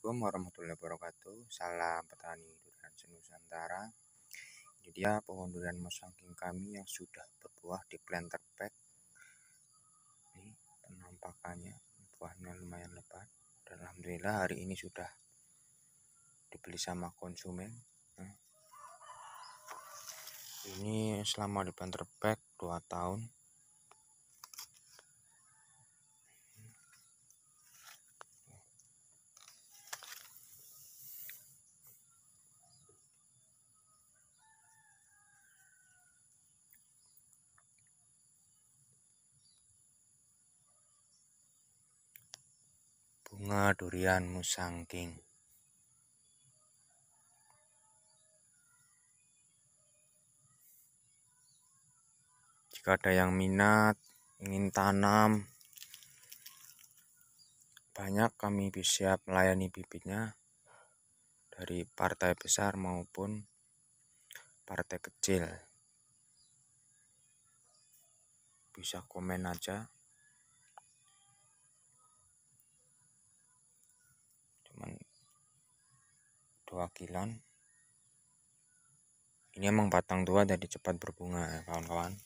Assalamualaikum warahmatullahi wabarakatuh. Salam petani durian senusantara. Ini dia pohon durian musangking kami yang sudah berbuah di planter pack. Ini penampakannya, buahnya lumayan lebat. Dan alhamdulillah hari ini sudah dibeli sama konsumen. Nah, ini selama di planter pack 2 tahun bunga durian musangking. Jika ada yang minat, ingin tanam, banyak kami bisa melayani bibitnya dari partai besar maupun partai kecil. Bisa komen aja dua kilon ini emang batang tua jadi cepat berbunga ya kawan-kawan